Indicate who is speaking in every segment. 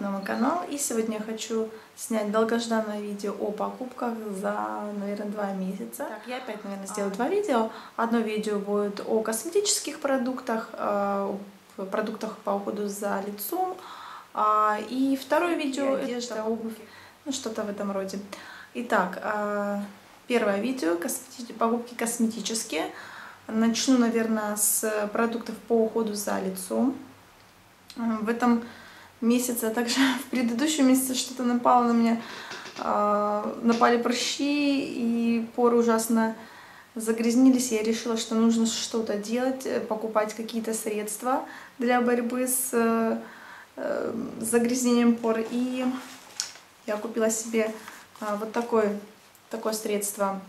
Speaker 1: на мой канал. И сегодня я хочу снять долгожданное видео о покупках за, наверное, два месяца. Так, я опять, наверное, сделаю два видео. Одно видео будет о косметических продуктах, э, продуктах по уходу за лицом. А, и второе видео – одежда, обувь, ну что-то в этом роде. Итак, э, первое видео – покупки косметические. Начну, наверное, с продуктов по уходу за лицом. В этом месяце, а также в предыдущем месяце что-то напало на меня, а, напали прыщи, и поры ужасно загрязнились. Я решила, что нужно что-то делать, э, покупать какие-то средства для борьбы с э, э, загрязнением пор. И я купила себе а, вот такое, такое средство.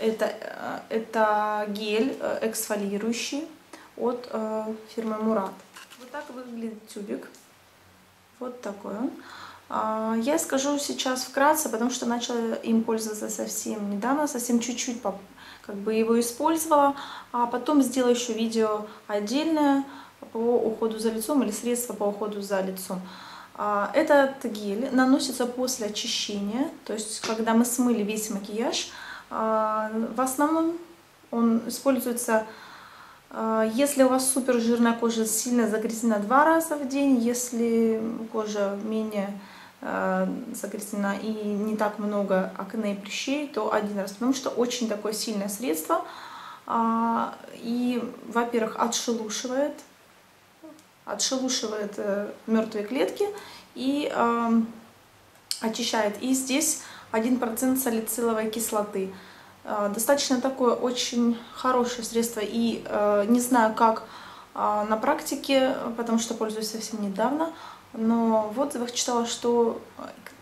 Speaker 1: Это, это гель эксфолирующий от фирмы Мурат. Так выглядит тюбик. Вот такой он. А, я скажу сейчас вкратце, потому что начала им пользоваться совсем недавно, совсем чуть-чуть как бы его использовала, а потом сделаю еще видео отдельное по уходу за лицом или средства по уходу за лицом. А, этот гель наносится после очищения, то есть когда мы смыли весь макияж, а, в основном он используется если у вас супер жирная кожа, сильно загрязнена два раза в день. Если кожа менее а, загрязнена и не так много акне и прыщей, то один раз. Потому что очень такое сильное средство. А, и, во-первых, отшелушивает, отшелушивает э, мертвые клетки и очищает. И здесь 1% салициловой кислоты. Э, достаточно такое очень хорошее средство и э, не знаю как э, на практике, потому что пользуюсь совсем недавно, но в отзывах читала, что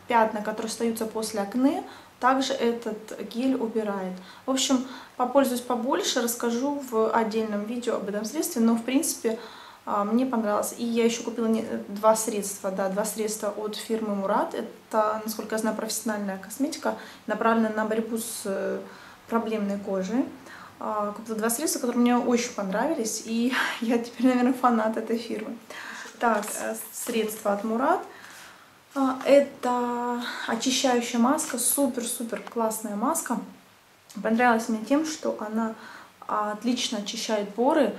Speaker 1: пятна, которые остаются после акне, также этот гель убирает. В общем, попользуюсь побольше, расскажу в отдельном видео об этом средстве, но в принципе мне понравилось. И я еще купила два средства, да, два средства от фирмы Мурат. Это, насколько я знаю, профессиональная косметика, направленная на борьбу с проблемной кожи. Купила два средства, которые мне очень понравились, и я теперь, наверное, фанат этой фирмы. Так, э, средство от Мурат. А, это очищающая маска, супер-супер классная маска. Понравилась мне тем, что она отлично очищает поры,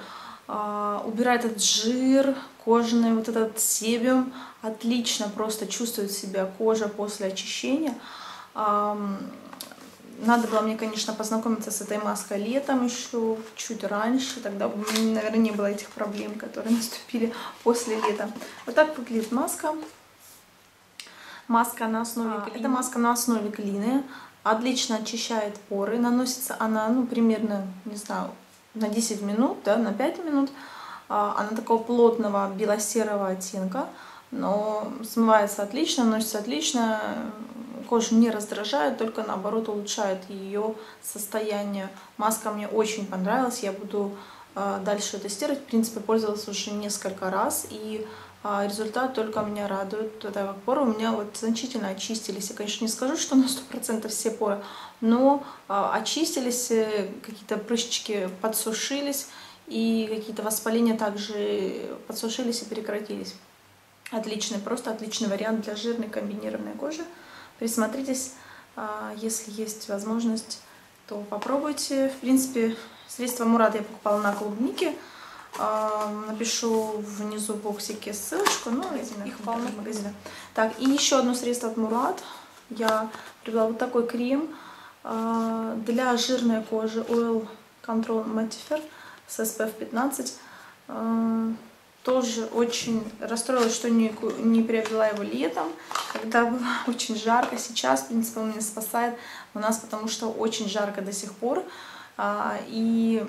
Speaker 1: а, убирает этот жир, кожаный вот этот себиум. Отлично просто чувствует себя кожа после очищения. Надо было мне, конечно, познакомиться с этой маской летом еще, чуть раньше, тогда бы, наверное, не было этих проблем, которые наступили после лета. Вот так выглядит маска. Маска на основе а, Это маска на основе глины. Отлично очищает поры. Наносится она, ну, примерно, не знаю, на 10 минут, да, на 5 минут. А, она такого плотного бело-серого оттенка, но смывается отлично, носится отлично кожу не раздражает, только наоборот улучшает ее состояние. Маска мне очень понравилась, я буду э, дальше тестировать. В принципе, пользовалась уже несколько раз, и э, результат только меня радует. Тогда поры у меня вот значительно очистились. Я, конечно, не скажу, что на 100% все поры, но э, очистились, какие-то прыщички подсушились, и какие-то воспаления также подсушились и прекратились. Отличный, просто отличный вариант для жирной комбинированной кожи. Присмотритесь, а, если есть возможность, то попробуйте. В принципе, средства Мурат я покупала на клубнике. А, напишу внизу в боксике ссылочку, ну, их полно в магазине. Так, и еще одно средство от Мурат. Я привела вот такой крем а, для жирной кожи Oil Control Mattifier с SPF 15 тоже очень расстроилась, что не, не приобрела его летом, когда было очень жарко. Сейчас, в принципе, он меня спасает у нас, потому что очень жарко до сих пор. А, и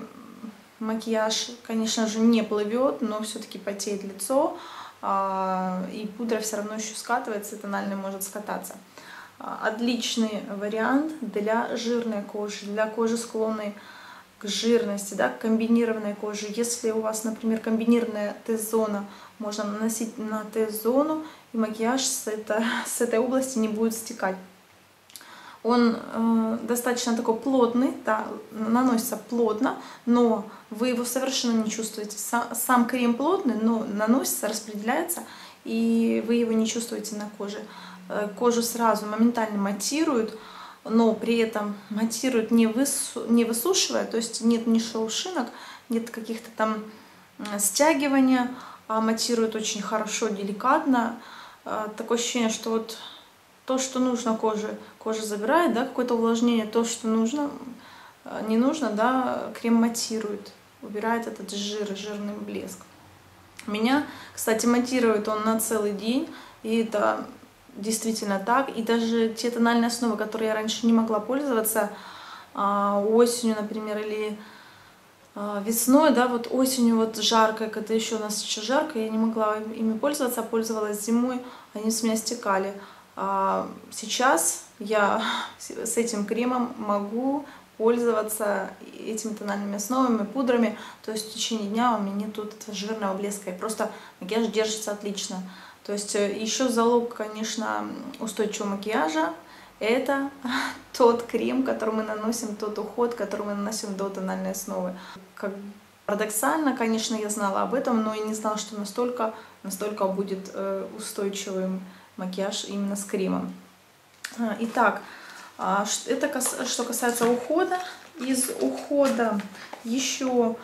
Speaker 1: макияж, конечно же, не плывет, но все-таки потеет лицо. А, и пудра все равно еще скатывается, и тональный может скататься. А, отличный вариант для жирной кожи, для кожи склонной жирности, да, к комбинированной коже. Если у вас, например, комбинированная Т-зона, можно наносить на Т-зону, и макияж с, это, с этой области не будет стекать. Он э, достаточно такой плотный, да, наносится плотно, но вы его совершенно не чувствуете. Сам, сам крем плотный, но наносится, распределяется, и вы его не чувствуете на коже. Э, кожу сразу моментально матирует, но при этом матирует не, высу, не высушивая, то есть нет ни шелушинок, нет каких-то там стягивания, а матирует очень хорошо, деликатно. Э, такое ощущение, что вот то, что нужно коже, кожа забирает, да, какое-то увлажнение, то, что нужно, э, не нужно, да, крем матирует, убирает этот жир, жирный блеск. Меня, кстати, матирует он на целый день, и это действительно так. И даже те тональные основы, которые я раньше не могла пользоваться, а, осенью, например, или а, весной, да, вот осенью вот жарко, когда еще у нас сейчас жарко, я не могла ими пользоваться, а пользовалась зимой, они с меня стекали. А сейчас я с этим кремом могу пользоваться этими тональными основами, пудрами, то есть в течение дня у меня нет тут этого жирного блеска, и просто макияж держится отлично. То есть э, еще залог, конечно, устойчивого макияжа, это тот крем, который мы наносим, тот уход, который мы наносим до тональной основы. Как парадоксально, конечно, я знала об этом, но и не знала, что настолько, настолько будет э, устойчивым макияж именно с кремом. А, итак, а, это что касается ухода. Из ухода еще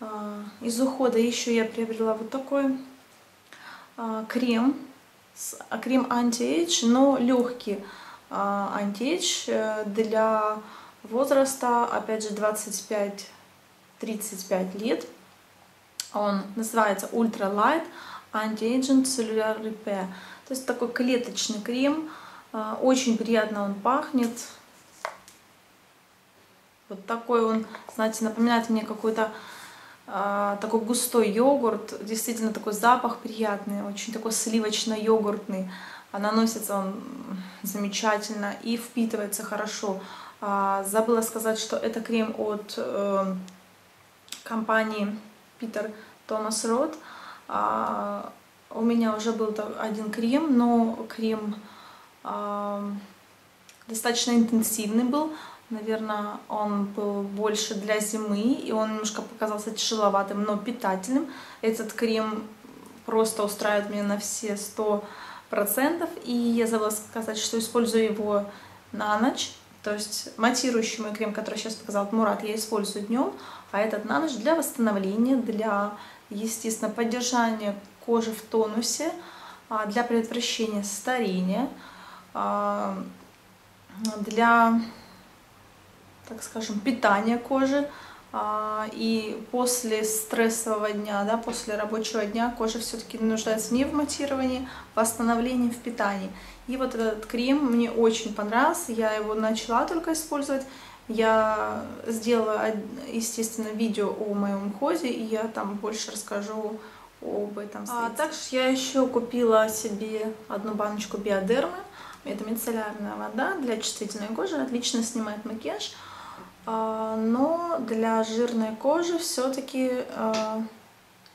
Speaker 1: а, из ухода еще я приобрела вот такой крем, крем anti-age, но легкий anti-age для возраста, опять же, 25-35 лет. Он называется Ultra Light Anti-Aging Cellular Repair. То есть такой клеточный крем. А, очень приятно он пахнет. Вот такой он, знаете, напоминает мне какой-то а, такой густой йогурт. Действительно такой запах приятный, очень такой сливочно-йогуртный. А наносится он замечательно и впитывается хорошо. А, забыла сказать, что это крем от э, компании Thomas Roth. А, у меня уже был один крем, но крем достаточно интенсивный был. Наверное, он был больше для зимы, и он немножко показался тяжеловатым, но питательным. Этот крем просто устраивает меня на все сто процентов. И я забыла сказать, что использую его на ночь. То есть матирующий мой крем, который сейчас показал Мурат, я использую днем, а этот на ночь для восстановления, для, естественно, поддержания кожи в тонусе а, для предотвращения старения, а, для, так скажем, питания кожи. А, и после стрессового дня, да, после рабочего дня кожа все-таки нуждается не в матировании, в восстановлении, в питании. И вот этот крем мне очень понравился, я его начала только использовать. Я сделала, естественно, видео о моем уходе, и я там больше расскажу об этом А также я еще купила себе одну баночку биодермы. Это мицеллярная вода для чувствительной кожи, отлично снимает макияж. А, но для жирной кожи все-таки а,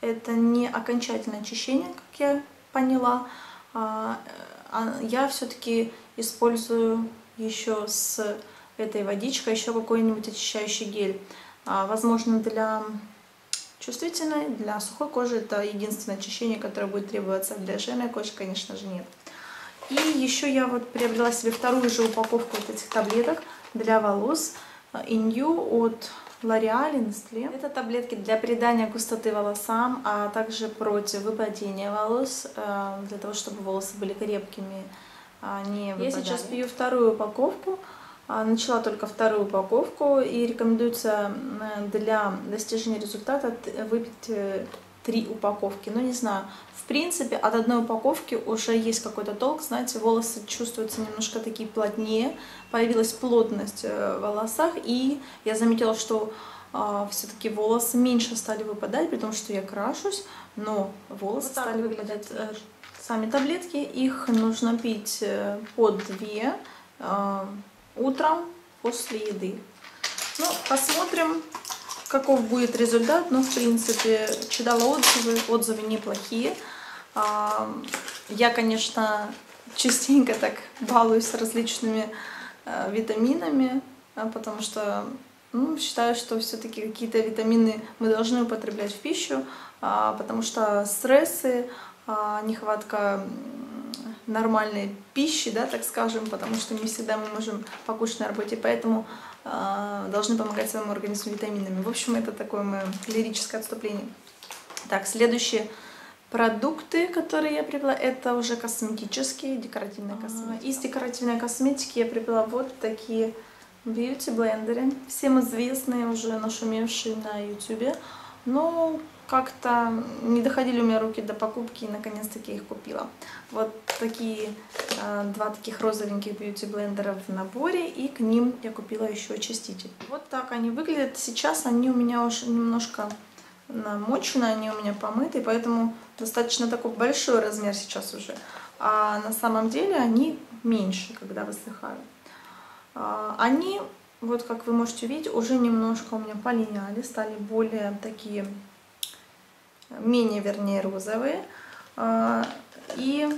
Speaker 1: это не окончательное очищение, как я поняла. А, я все-таки использую еще с этой водичкой еще какой-нибудь очищающий гель. Возможно, для чувствительной. Для сухой кожи это единственное очищение, которое будет требоваться. Для жирной кожи, конечно же, нет. И еще я вот приобрела себе вторую же упаковку вот этих таблеток для волос. Inyu от L'Oreal Nestle. Это таблетки для придания густоты волосам, а также против выпадения волос, э, для того, чтобы волосы были крепкими, а не выпадали. Я сейчас пью вторую упаковку. А, начала только вторую упаковку и рекомендуется для достижения результата выпить э, три упаковки. Ну, не знаю, принципе, от одной упаковки уже есть какой-то толк. Знаете, волосы чувствуются немножко такие плотнее, появилась плотность э, в волосах, и я заметила, что а, все-таки волосы меньше стали выпадать, при том, что я крашусь, но волосы вот стали выпадать. Э, сами таблетки, их нужно пить по две утром после еды. Ну, посмотрим, каков будет результат. Ну, в принципе, читала отзывы, отзывы неплохие. А, я, конечно, частенько так балуюсь различными э, витаминами, потому что ну, считаю, что все-таки какие-то витамины мы должны употреблять в пищу, а, потому что стрессы, а, нехватка нормальной пищи, да, так скажем, потому что не всегда мы можем покушать на работе, поэтому должны помогать своему организму витаминами. В общем, это такое мое лирическое отступление. Так, следующие продукты, которые я привела, это уже косметические, декоративные косметики. Из декоративной косметики я привела вот такие бьюти-блендеры, всем известные, уже нашумевшие на YouTube, но как-то не доходили у меня руки до покупки, и наконец-таки их купила. Вот такие э, два таких розовеньких бьюти-блендера в наборе, и к ним я купила еще очиститель. Вот так они выглядят. Сейчас они у меня уже немножко намочены, они у меня помыты, поэтому достаточно такой большой размер сейчас уже. А на самом деле они меньше, когда высыхают. А, они, вот как вы можете увидеть, уже немножко у меня полиняли, стали более такие менее, вернее, розовые. А, и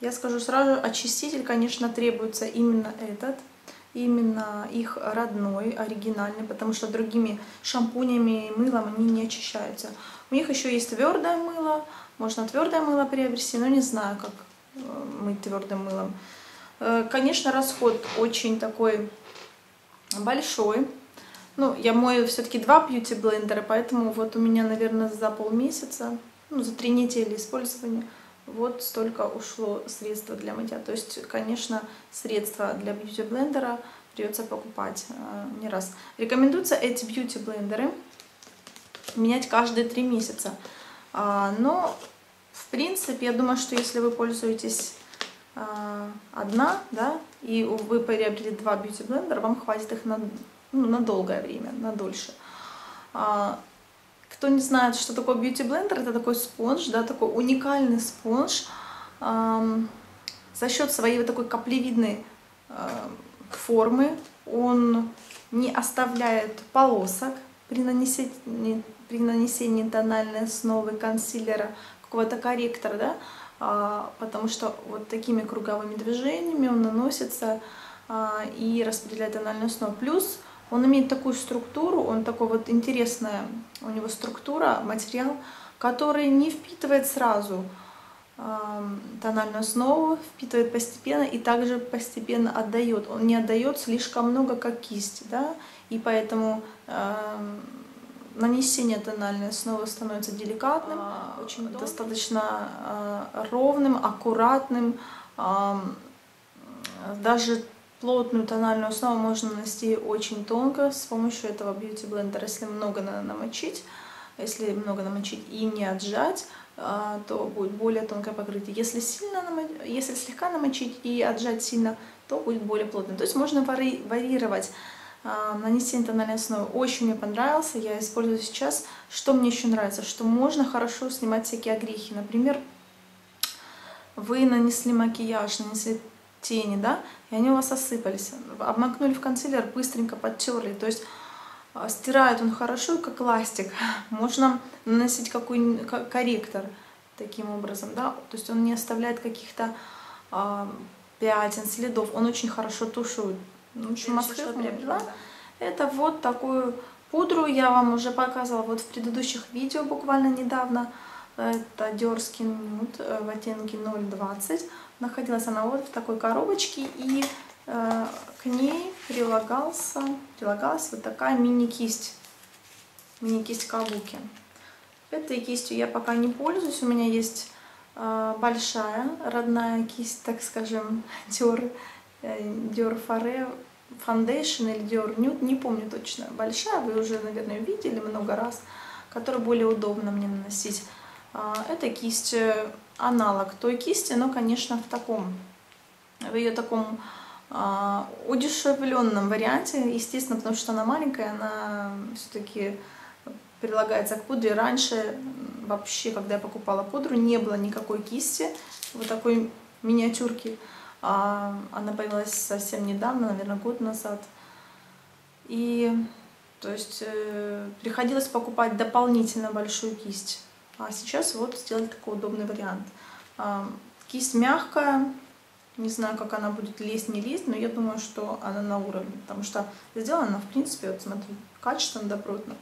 Speaker 1: я скажу сразу, очиститель, конечно, требуется именно этот, именно их родной, оригинальный, потому что другими шампунями и мылом они не очищаются. У них еще есть твердое мыло, можно твердое мыло приобрести, но не знаю, как э, мыть твердым мылом. Э, конечно, расход очень такой большой, ну, я мою все-таки два бьюти-блендера, поэтому вот у меня, наверное, за полмесяца, ну, за три недели использования, вот столько ушло средства для мытья. То есть, конечно, средства для бьюти-блендера придется покупать э, не раз. Рекомендуются эти бьюти-блендеры менять каждые три месяца. А, но, в принципе, я думаю, что если вы пользуетесь а, одна, да, и вы приобрели два бьюти-блендера, вам хватит их на ну, на долгое время, на дольше. А, кто не знает, что такое beauty blender, это такой спонж, да, такой уникальный спонж. А, за счет своей вот такой каплевидной а, формы он не оставляет полосок при нанесении, при нанесении тональной основы, консилера, какого-то корректора, да, а, потому что вот такими круговыми движениями он наносится а, и распределяет тональную основу. Плюс он имеет такую структуру, он такой вот интересная у него структура, материал, который не впитывает сразу э, тональную основу, впитывает постепенно и также постепенно отдает. Он не отдает слишком много, как кисть, да, и поэтому э, нанесение тональной основы становится деликатным, а, очень достаточно э, ровным, аккуратным, э, даже Плотную тональную основу можно нанести очень тонко с помощью этого бьюти блендера. Если много надо намочить, если много намочить и не отжать, а, то будет более тонкое покрытие. Если, сильно намочить, если слегка намочить и отжать сильно, то будет более плотно. То есть можно вари варьировать а, нанесение тональной основы. Очень мне понравился, я использую сейчас. Что мне еще нравится? Что можно хорошо снимать всякие огрехи. Например, вы нанесли макияж, нанесли тени, да, и они у вас осыпались. Обмакнули в консилер, быстренько подтерли. То есть а, стирает он хорошо, как ластик. Можно наносить какой-нибудь корректор таким образом, да, то есть он не оставляет каких-то э, пятен, следов. Он очень хорошо тушует. В общем, Москве приобрела. Это вот такую пудру я вам уже показывала вот в предыдущих видео буквально недавно. Это Dior Skin Nude в оттенке 020. Находилась она вот в такой коробочке, и э, к ней прилагался, прилагалась вот такая мини-кисть, мини-кисть кабуки. Этой кистью я пока не пользуюсь, у меня есть э, большая родная кисть, так скажем, Dior, э, Dior Fore Foundation или Dior Nude, не помню точно, большая, вы уже, наверное, видели много раз, которая более удобно мне наносить. Э, эта кисть э, аналог той кисти, но, конечно, в таком, в ее таком э, удешевленном варианте, естественно, потому что она маленькая, она все-таки прилагается к пудре. Раньше вообще, когда я покупала пудру, не было никакой кисти, вот такой миниатюрки. А она появилась совсем недавно, наверное, год назад. И то есть э, приходилось покупать дополнительно большую кисть. А сейчас вот сделали такой удобный вариант. А, кисть мягкая, Не знаю, как она будет лезть, не лезть, но я думаю, что она на уровне, потому что сделана в принципе, вот смотри, качественно, добротно.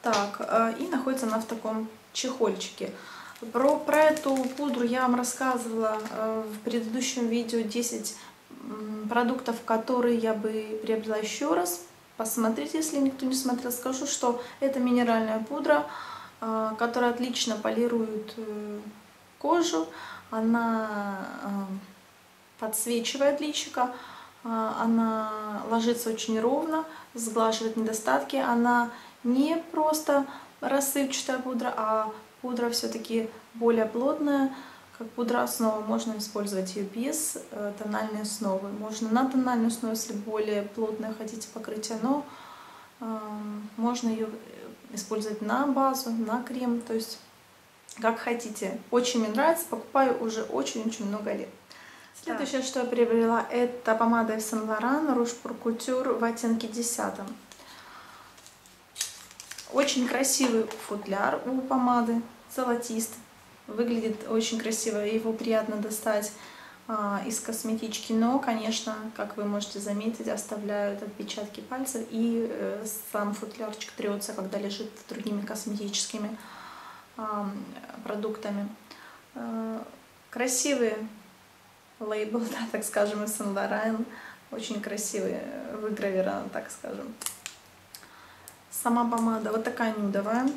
Speaker 1: Так, э, и находится она в таком чехольчике. Про, про эту пудру я вам рассказывала э, в предыдущем видео 10 продуктов, которые я бы приобрела еще раз. Посмотрите, если никто не смотрел, скажу, что это минеральная пудра, которая отлично полирует кожу, она подсвечивает личико, она ложится очень ровно, сглаживает недостатки, она не просто рассыпчатая пудра, а пудра все-таки более плотная, как пудра основа. Можно использовать ее без э, тональной основы. Можно на тональную основу, если более плотное хотите покрытие, но э, можно ее использовать на базу, на крем, то есть как хотите. Очень мне нравится, покупаю уже очень-очень много лет. Следующее, что я приобрела, это помада Yves Saint Laurent Rouge Pour Couture в оттенке 10. Очень красивый футляр у помады, золотистый. Выглядит очень красиво, его приятно достать из косметички, но, конечно, как вы можете заметить, оставляют отпечатки пальцев, и э, сам футлярчик трется, когда лежит с другими косметическими а, продуктами. А, красивый лейбл, да, так скажем, из Saint очень красивый, выгравирован, так скажем. Сама помада вот такая нюдовая.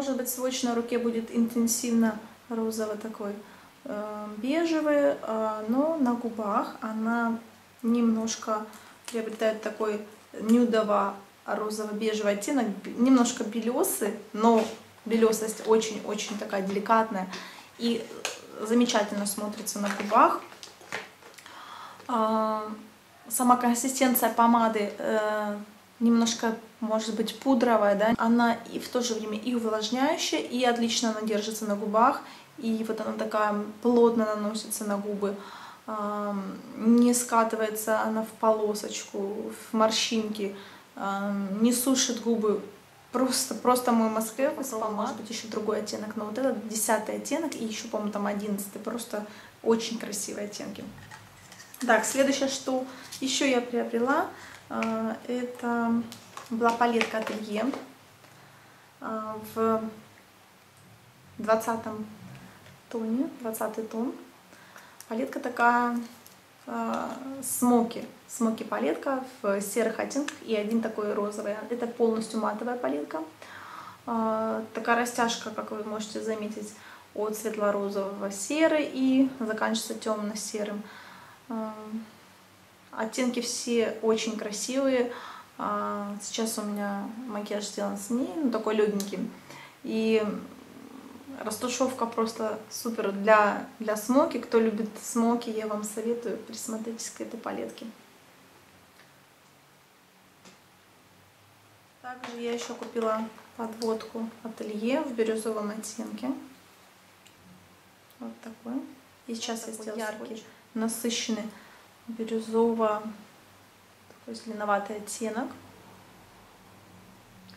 Speaker 1: Может быть, сводч на руке будет интенсивно розовый такой э, бежевый, э, но на губах она немножко приобретает такой нюдово-розово-бежевый оттенок, немножко белесый, но белесость очень-очень такая деликатная. И замечательно смотрится на губах. А, сама консистенция помады э, немножко, может быть, пудровая, да, она и в то же время и увлажняющая, и отлично она держится на губах, и вот она такая плотно наносится на губы, не скатывается она в полосочку, в морщинки, не сушит губы. Просто, просто мой Москве может быть, еще другой оттенок, но вот этот десятый оттенок и еще, по-моему, там одиннадцатый, просто очень красивые оттенки. Так, следующее, что еще я приобрела, это была палетка Ателье а, в 20 тоне, 20 тон. Палетка такая а, смоки смоки палетка в серых оттенках и один такой розовый. Это полностью матовая палетка. А, такая растяжка, как вы можете заметить, от светло-розового серый и заканчивается темно-серым. Оттенки все очень красивые. А, сейчас у меня макияж сделан с ней, ну такой легенький. И Растушевка просто супер для, для смоки. Кто любит смоки, я вам советую, присмотритесь к этой палетке. Также я еще купила подводку ателье в бирюзовом оттенке. Вот такой. И сейчас я сделала яркий, насыщенный бирюзово такой зеленоватый оттенок.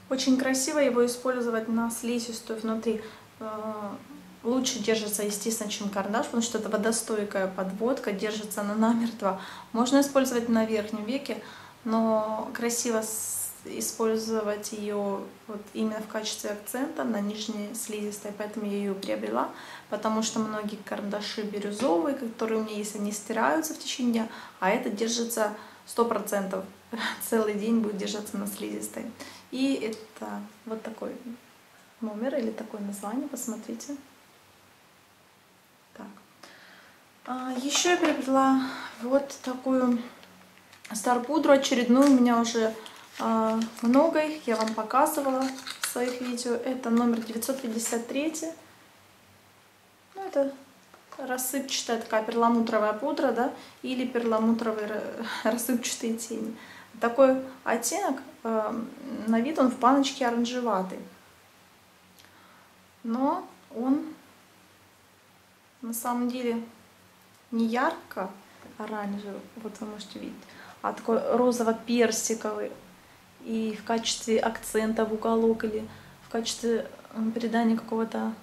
Speaker 1: Очень красиво его использовать на слизистую внутри. Э, лучше держится, естественно, чем карандаш, потому что это водостойкая подводка, держится она намертво. Можно использовать на верхнем веке, но красиво использовать ее вот именно в качестве акцента на нижней слизистой, поэтому я ее приобрела, потому что многие карандаши бирюзовые, которые у меня есть, они стираются в течение дня, а это держится 100%, целый день будет держаться на слизистой. И это вот такой номер или такое название, посмотрите. Так. А, еще я приобрела вот такую старпудру очередную, у меня уже много их, я вам показывала в своих видео. Это номер 953. Ну, это рассыпчатая такая перламутровая пудра, да, или перламутровые рассыпчатые тени. Такой оттенок, а, на вид он в баночке оранжеватый. Но он на самом деле не ярко оранжевый, вот вы можете видеть, а такой розово-персиковый и в качестве акцента в уголок или в качестве придания какого-то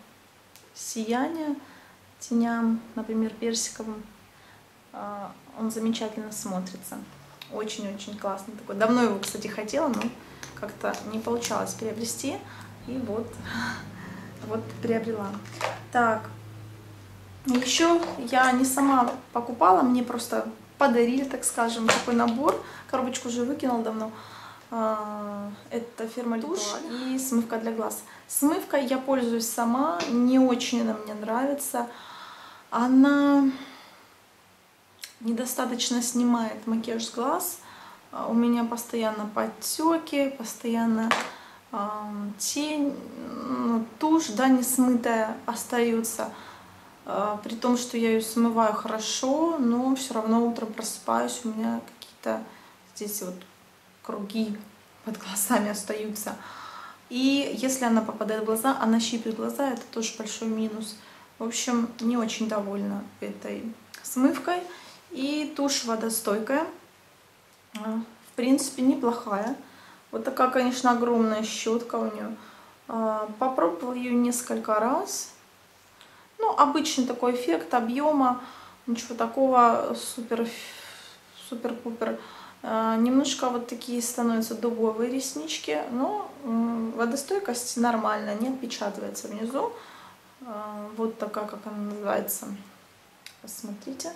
Speaker 1: сияния теням, например, персиковым, а, он замечательно смотрится. Очень-очень классный такой. Давно его, кстати, хотела, но как-то не получалось приобрести. И вот, вот приобрела. Так, еще я не сама покупала, мне просто подарили, так скажем, такой набор. Коробочку уже выкинул давно. А, это фирма Тушь и смывка для глаз. Смывкой я пользуюсь сама, не очень она мне нравится. Она недостаточно снимает макияж с глаз. А, у меня постоянно подтеки, постоянно э, тень, ну, тушь, да, не смытая остаются. Э, при том, что я ее смываю хорошо, но все равно утром просыпаюсь, у меня какие-то здесь вот круги под глазами остаются. И если она попадает в глаза, она щипит глаза, это тоже большой минус. В общем, не очень довольна этой смывкой. И тушь водостойкая. А, в принципе, неплохая. Вот такая, конечно, огромная щетка у нее. А, попробовала ее несколько раз. Ну, обычный такой эффект объема. Ничего такого супер супер-пупер. А, немножко вот такие становятся дубовые реснички, но водостойкость нормальная, не отпечатывается внизу. Вот такая, как она называется. Посмотрите.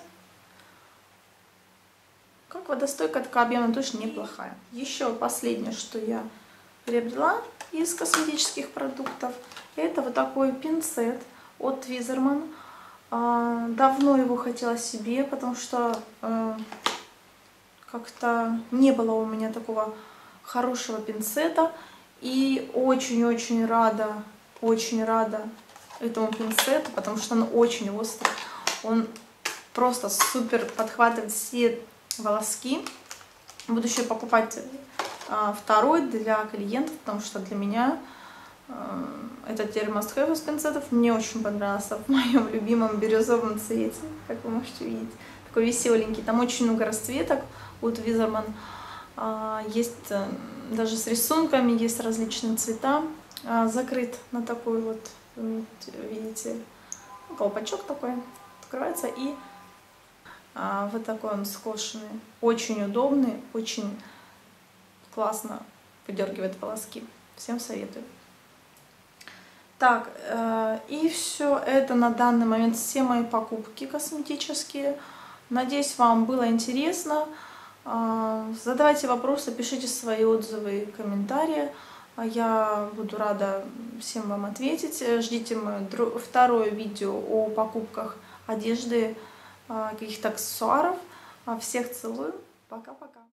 Speaker 1: Как водостойкая, такая объемная тоже неплохая. Еще последнее, что я приобрела из косметических продуктов, это вот такой пинцет от Визерман. Давно его хотела себе, потому что э, как-то не было у меня такого хорошего пинцета. И очень-очень рада, очень рада этому пинцету, потому что он очень острый. Он просто супер подхватывает все волоски. Буду еще покупать а, второй для клиентов, потому что для меня а, это теперь из пинцетов. Мне очень понравился в моем любимом бирюзовом цвете, как вы можете видеть. Такой веселенький. Там очень много расцветок от Визерман. Есть а, даже с рисунками, есть различные цвета. А, закрыт на такой вот, видите, колпачок такой. Открывается и а, вот такой он скошенный. Очень удобный, очень классно выдергивает волоски. Всем советую. Так, э, и все это на данный момент все мои покупки косметические. Надеюсь, вам было интересно. Э, задавайте вопросы, пишите свои отзывы и комментарии. Я буду рада всем вам ответить. Ждите мое второе видео о покупках одежды, каких-то аксессуаров. Всех целую. Пока-пока.